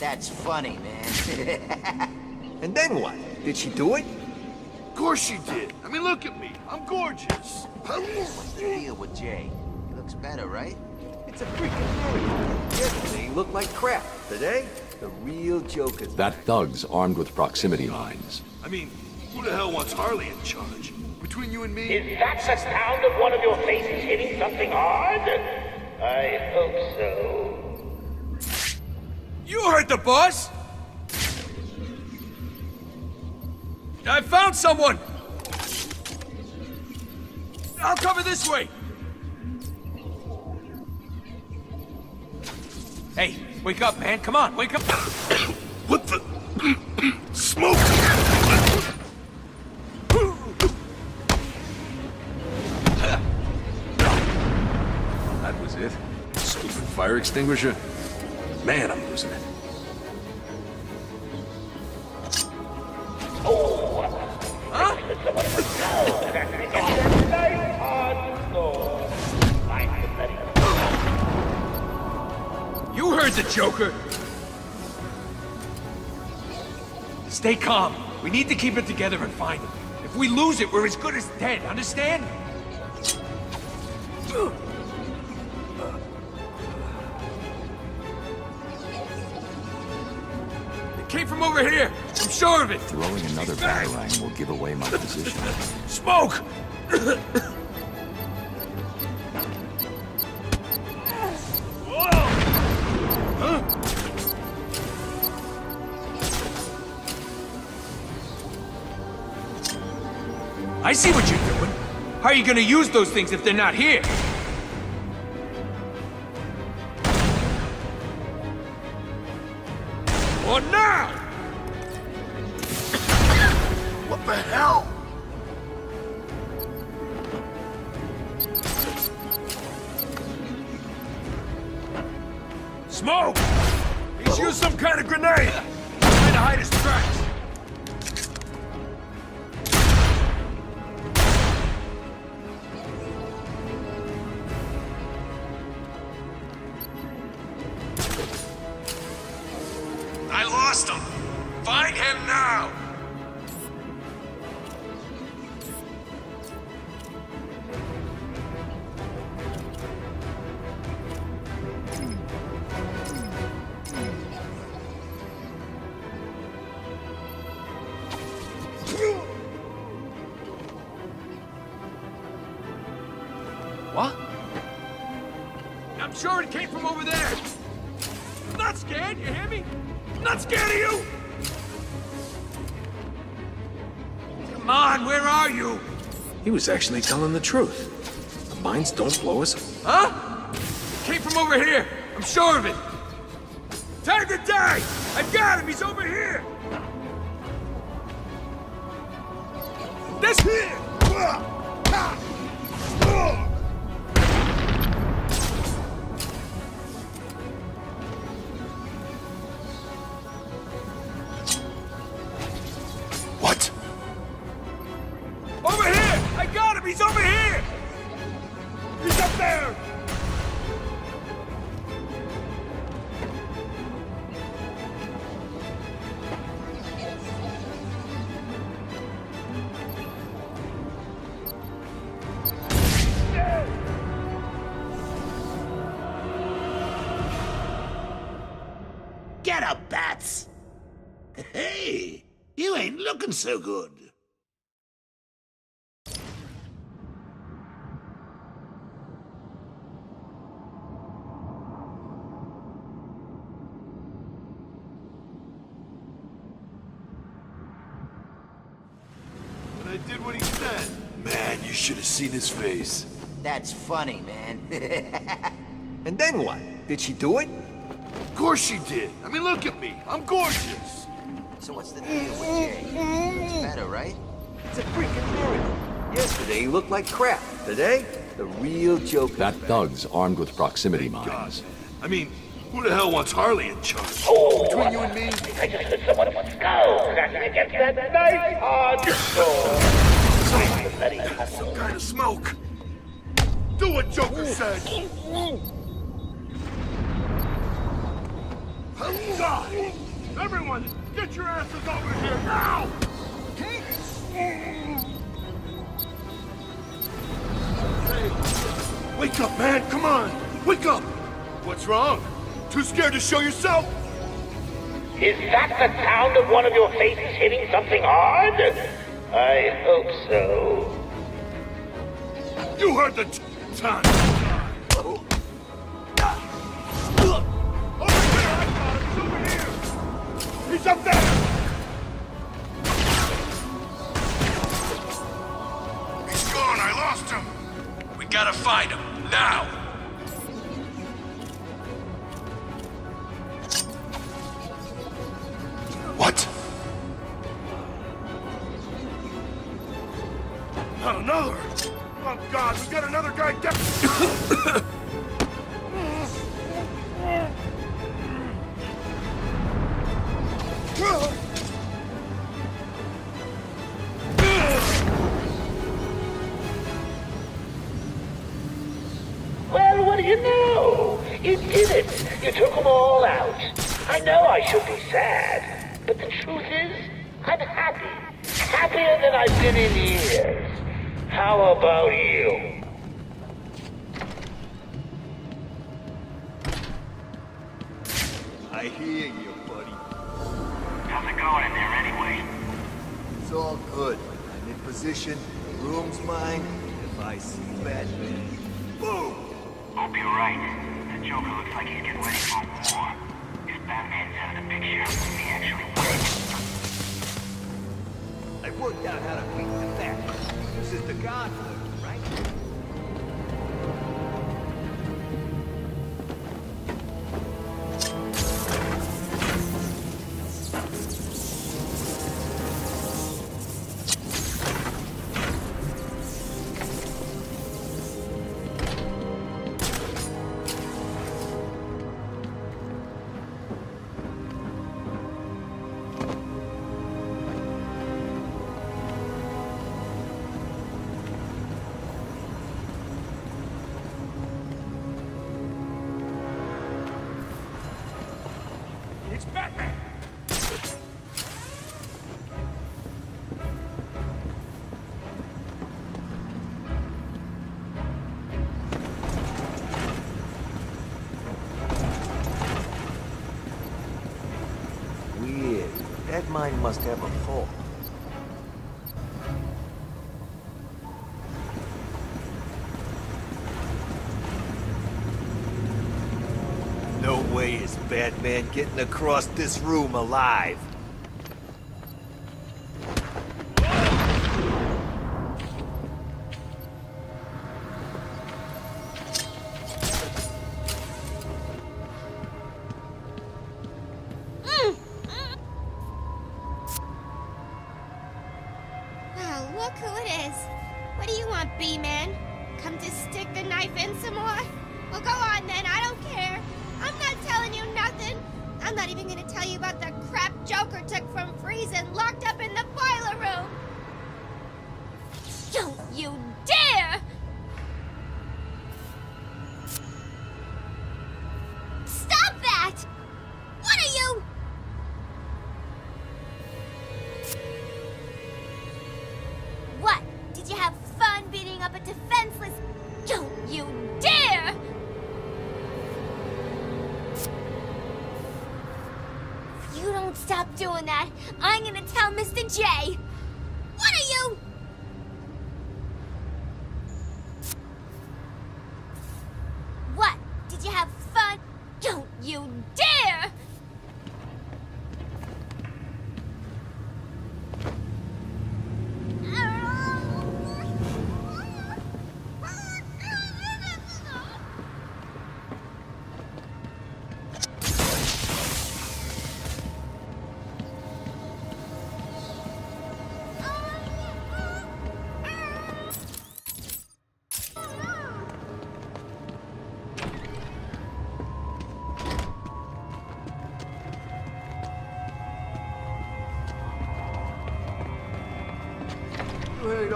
his face. That's funny, man. And then what? Did she do it? Of course she did. I mean, look at me. I'm gorgeous. What's the deal with Jay? He looks better, right? It's a freaking miracle. Yesterday he looked like crap. Today, the real Joker's That thug's armed with proximity mines. I mean, who the hell wants Harley in charge? Between you and me? Is that the sound of one of your faces hitting something hard? I hope so. You heard the boss! I found someone! I'll cover this way! Hey, wake up, man. Come on, wake up. What the? Smoke! That was it? Stupid fire extinguisher? Man, I'm losing it. You heard the Joker! Stay calm. We need to keep it together and find him. If we lose it, we're as good as dead, understand? Sure of it. Throwing another batarang will give away my position. Smoke! I see what you're doing. How are you gonna use those things if they're not here? I'm sure it came from over there. I'm not scared, you hear me? I'm not scared of you! Come on, where are you? He was actually telling the truth. The mines don't blow us. Huh? It came from over here. I'm sure of it. Time to die! I've got him! He's over here! This here! Hey, you ain't looking so good. I did what he said. Man, you should have seen his face. That's funny, man. And then what? Did she do it? Of course she did. I mean, look at me. I'm gorgeous. So what's the deal with Jay? He looks better, right? It's a freaking miracle. Yesterday he looked like crap. Today, the real Joker. That thug's armed with proximity God. mines. I mean, who the hell wants Harley in charge? Oh, Between you and me? I just heard someone wants to go. Get that nice hard door. Bloody hustle. Kind of smoke. Do what Joker said. God! Everyone, get your asses over here now! Hey, wake up, man! Come on! Wake up! What's wrong? Too scared to show yourself? Is that the sound of one of your faces hitting something hard? I hope so. You heard the time. He's up there! He's gone! I lost him! We gotta find him, now! Out. I know I should be sad, but the truth is, I'm happy. Happier than I've been in years. How about you? I hear you, buddy. How's it going in there anyway? It's all good. I'm in position. The room's mine. If I see Batman, boom! Hope you're right. The Joker looks like he's getting ready for war. If Batman's out of the picture, we may actually win. I worked out how to beat the Bat. This is the Godfather, right? Must have a fault. No way is Batman getting across this room alive. I'm not even gonna tell you about the crap Joker took from Freeze and locked up in the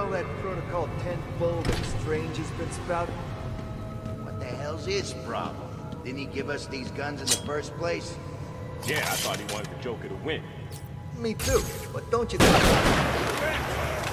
all that Protocol 10 bull that Strange has been spouting? What the hell's his problem? Didn't he give us these guns in the first place? Yeah, I thought he wanted the Joker to win. Me too, but don't you think?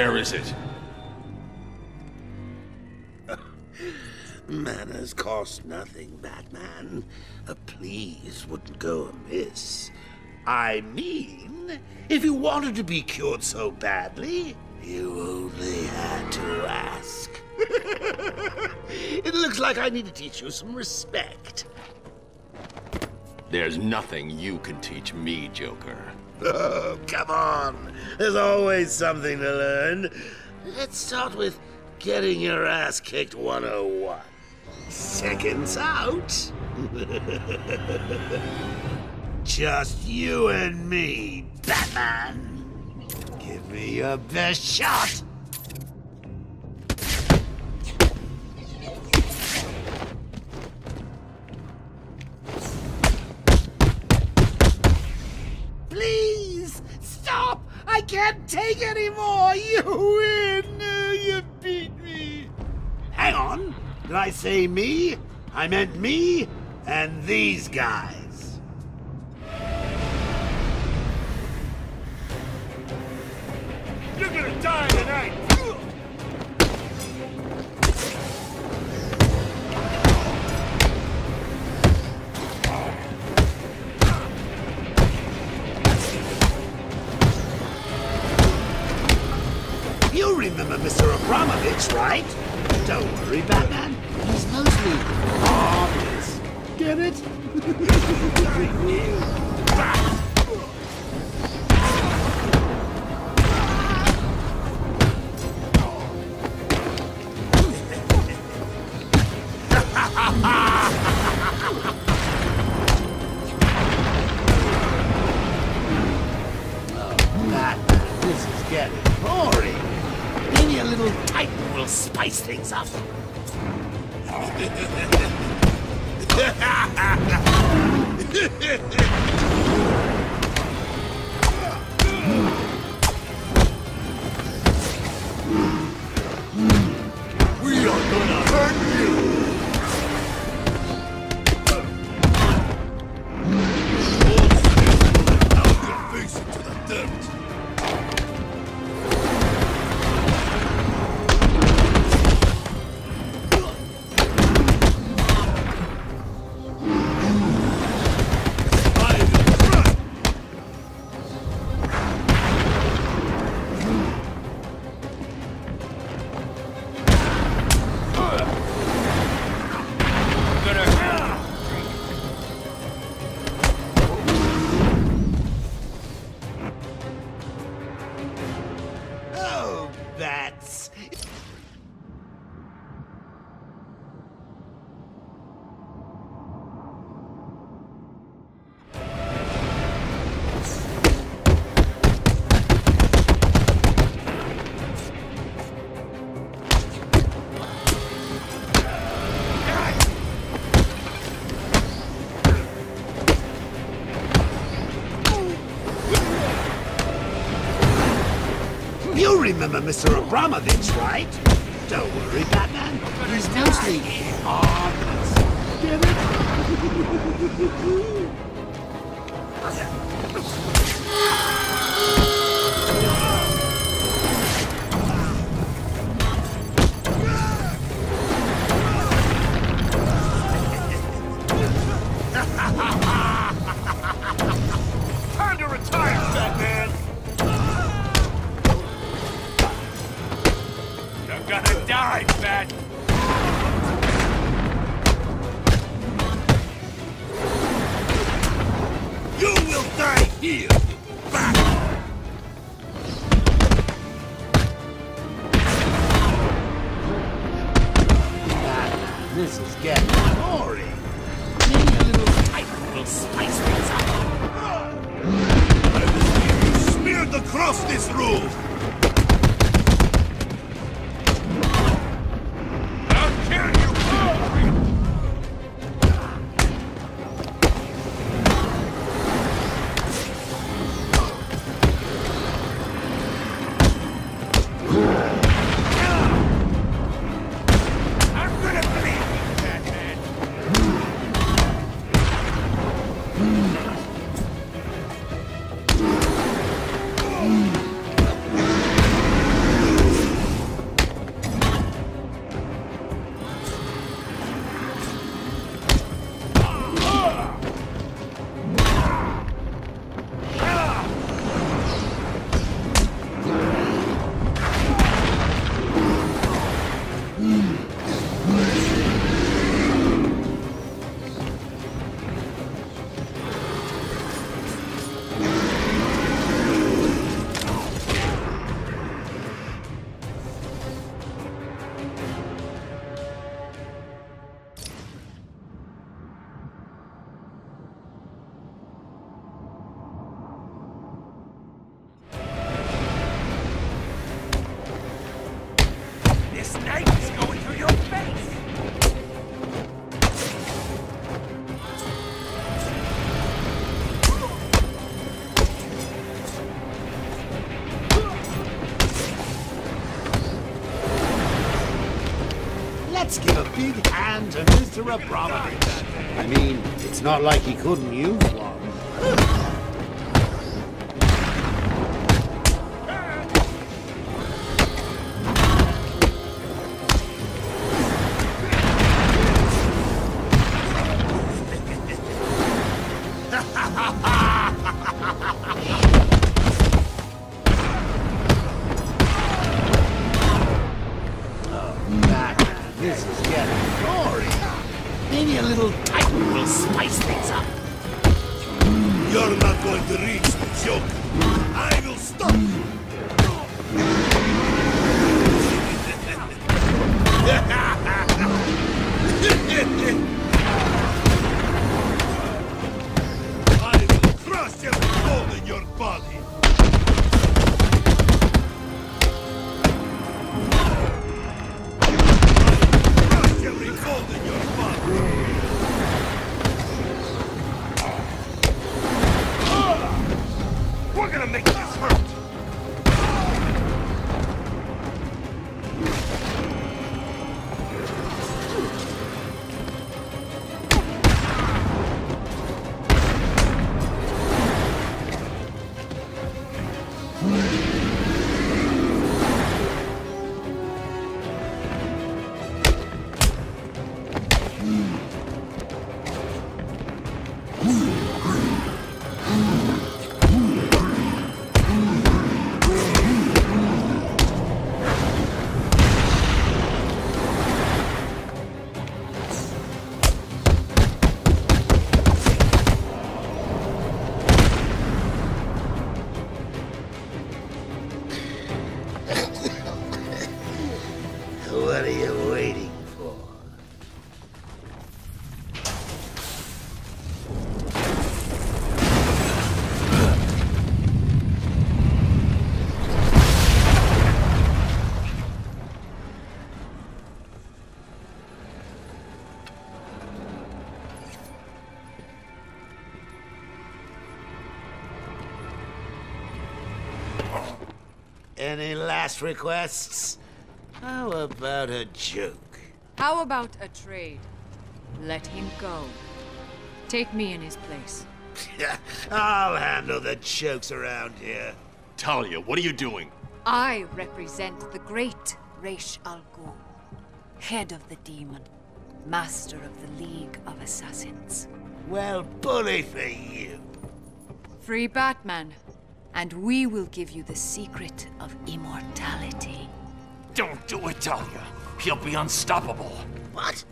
Where is it? Manners cost nothing, Batman. A please wouldn't go amiss. I mean, if you wanted to be cured so badly, you only had to ask. it looks like I need to teach you some respect. There's nothing you can teach me, Joker. Oh, come on. There's always something to learn. Let's start with getting your ass kicked 101. Seconds out. Just you and me, Batman. Give me your best shot. Can't take any more. You win. You beat me. Hang on. Did I say me? I meant me and these guys. Abramovici, right? Don't worry, Batman. remember Mr. Abramovici, right? Don't worry, Batman. He's mostly harmless. Damn it! going through your face! Let's give a big hand to Mr. Abramovici. I mean, it's not like he couldn't use one. What are you waiting for? Any last requests? How about a joke? How about a trade? Let him go. Take me in his place. I'll handle the jokes around here. Talia, what are you doing? I represent the great Ra's al Ghul, head of the demon, master of the League of Assassins. Well, bully for you. Free Batman, and we will give you the secret of immortality. Don't do it, Talia. He'll be unstoppable. What?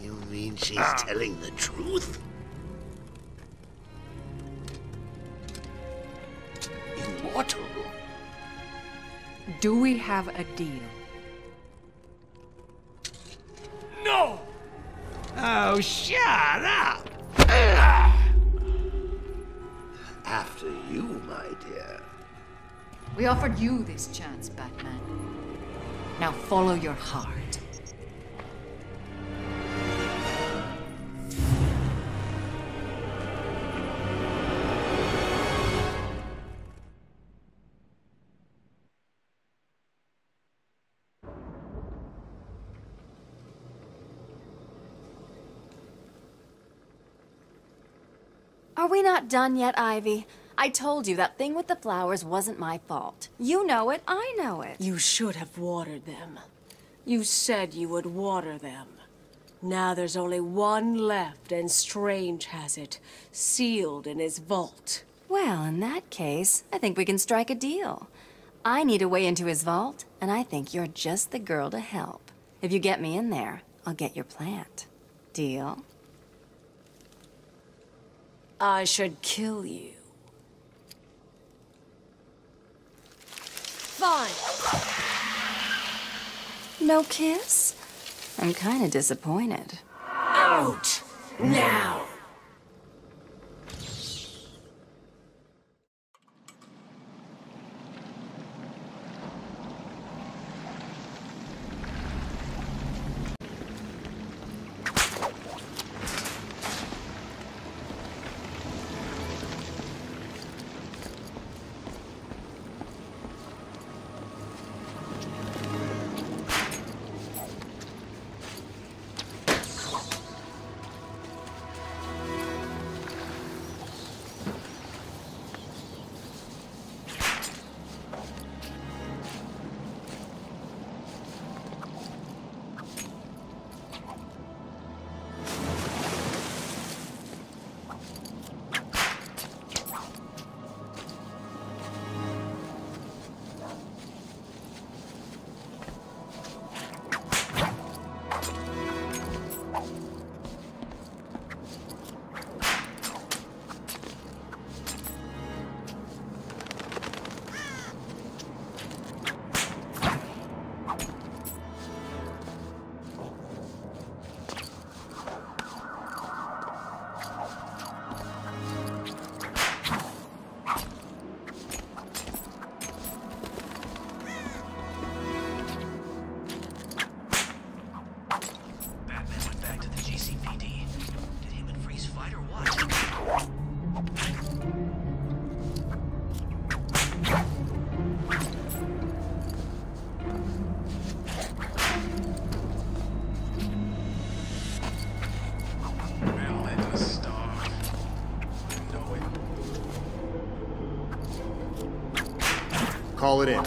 You mean she's Ah. telling the truth? Immortal? Do we have a deal? No! Oh, shut up! After you, my dear. We offered you this chance, Batman. Now follow your heart. Are we not done yet, Ivy? I told you that thing with the flowers wasn't my fault. You know it, I know it. You should have watered them. You said you would water them. Now there's only one left, and Strange has it, sealed in his vault. Well, in that case, I think we can strike a deal. I need a way into his vault, and I think you're just the girl to help. If you get me in there, I'll get your plant. Deal? I should kill you. Fine. No kiss? I'm kinda disappointed. Out! Now! Call it in.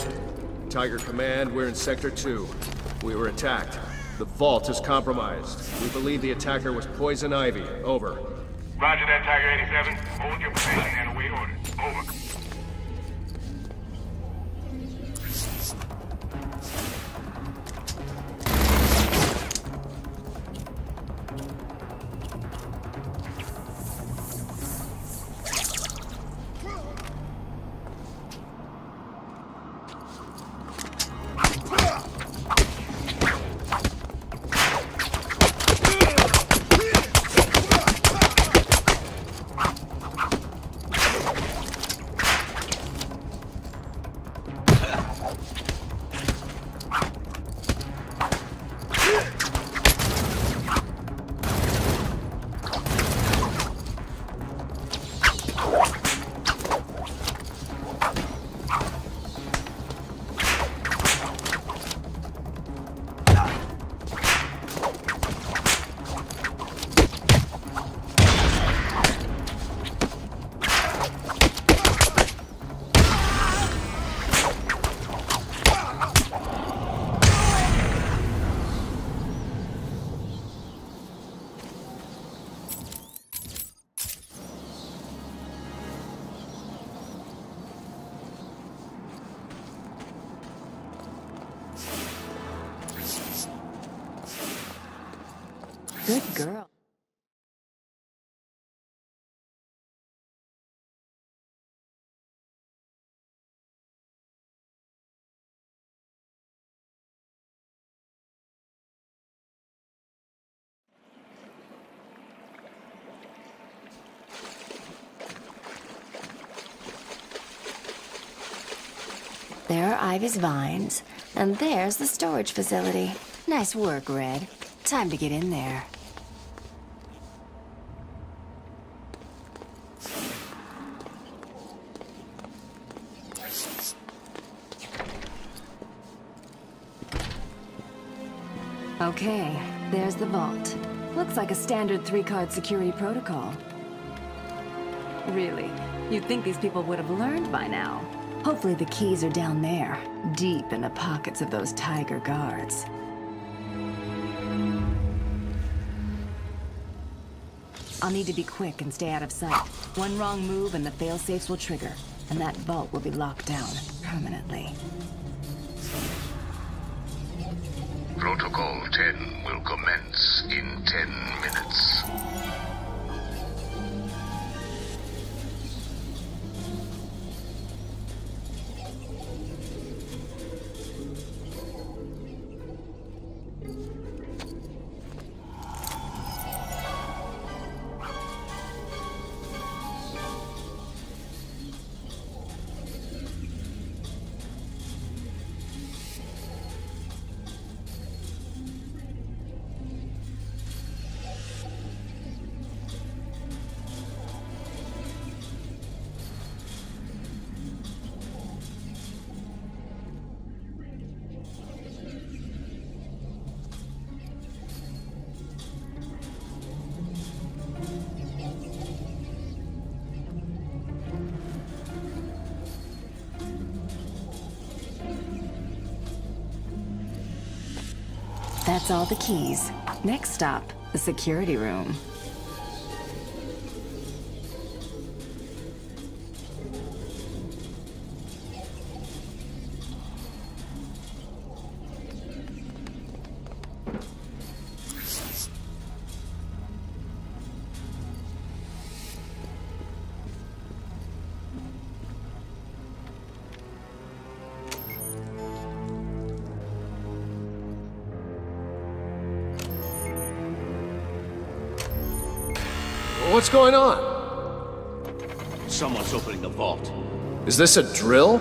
Tiger Command, we're in Sector 2. We were attacked. The vault is compromised. We believe the attacker was Poison Ivy. Over. Roger that, Tiger 87. Hold your position and There are Ivy's vines, and there's the storage facility. Nice work, Red. Time to get in there. Okay, there's the vault. Looks like a standard three-card security protocol. Really? You'd think these people would have learned by now. Hopefully the keys are down there, deep in the pockets of those tiger guards. I'll need to be quick and stay out of sight. One wrong move and the failsafes will trigger, and that vault will be locked down permanently. Protocol 10 will commence in 10 minutes. That's all the keys. Next stop, the security room. What's going on? Someone's opening the vault. Is this a drill?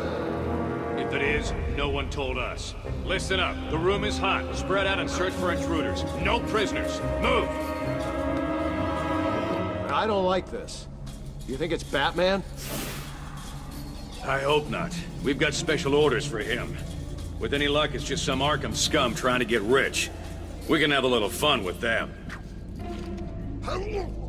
If it is, no one told us. Listen up. The room is hot. Spread out and search for intruders. No prisoners. Move! I don't like this. You think it's Batman? I hope not. We've got special orders for him. With any luck, it's just some Arkham scum trying to get rich. We can have a little fun with them.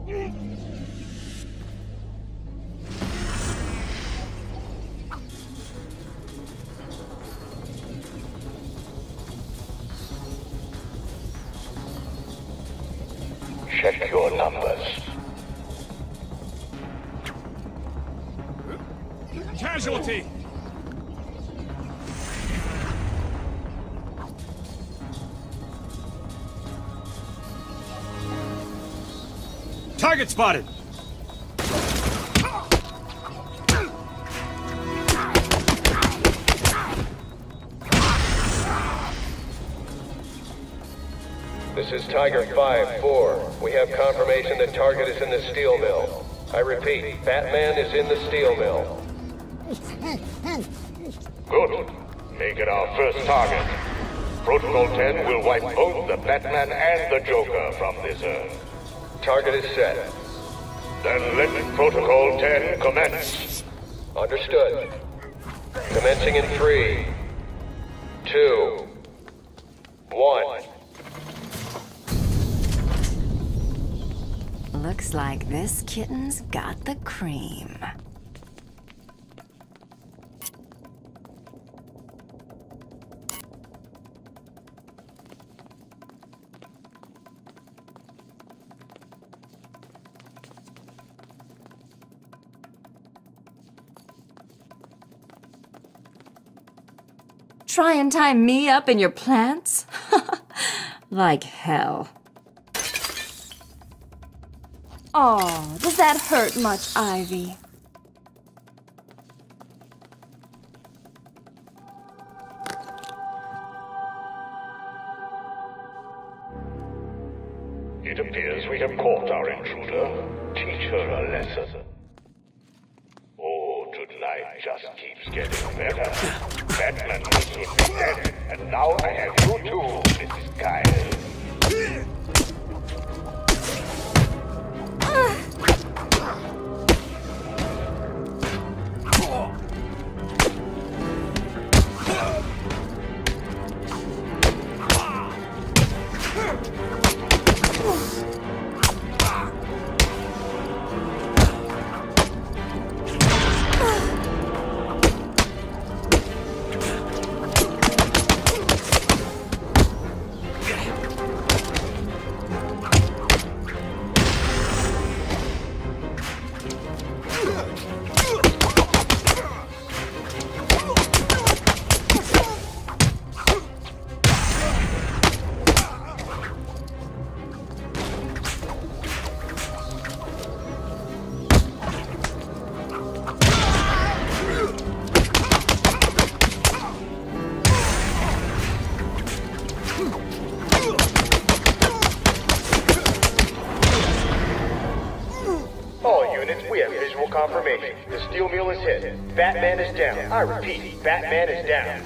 spotted! This is Tiger 5-4. We have confirmation that target is in the steel mill. I repeat, Batman is in the steel mill. Good. Make it our first target. Protocol 10 will wipe both the Batman and the Joker from this Earth. Target is set. Then let Protocol 10 commence. Understood. Commencing in three, two, one. Looks like this kitten's got the cream. Try and tie me up in your plants? like hell. Oh, does that hurt much, Ivy? Repeat, Batman is down.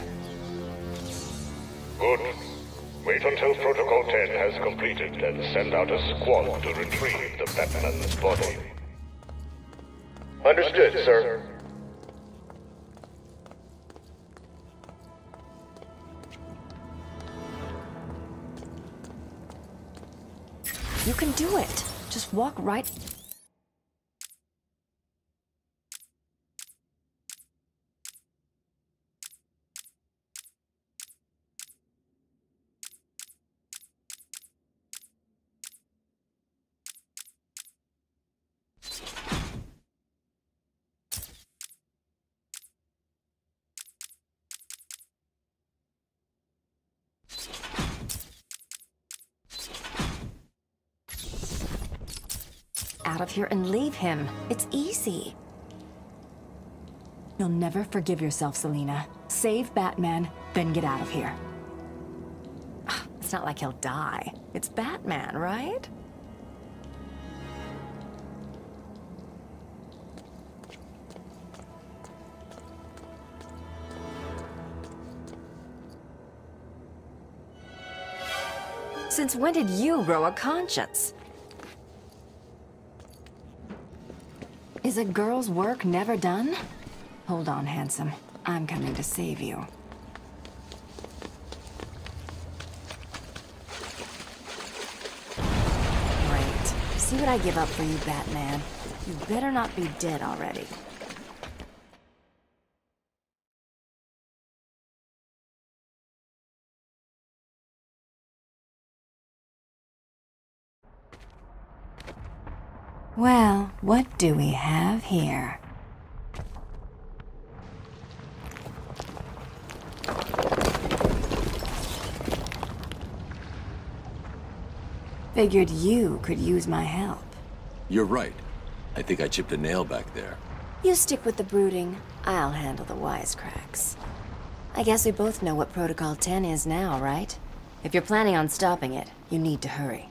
Out of here and leave him. It's easy. You'll never forgive yourself, Selina. Save Batman, then get out of here. It's not like he'll die. It's Batman, right? Since when did you grow a conscience? Is a girl's work never done? Hold on, handsome. I'm coming to save you. Great. See what I give up for you, Batman? You better not be dead already. Well, what do we have here? Figured you could use my help. You're right. I think I chipped a nail back there. You stick with the brooding, I'll handle the wisecracks. I guess we both know what Protocol 10 is now, right? If you're planning on stopping it, you need to hurry.